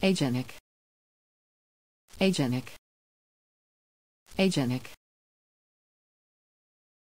Agenic. Agenic. Agenic.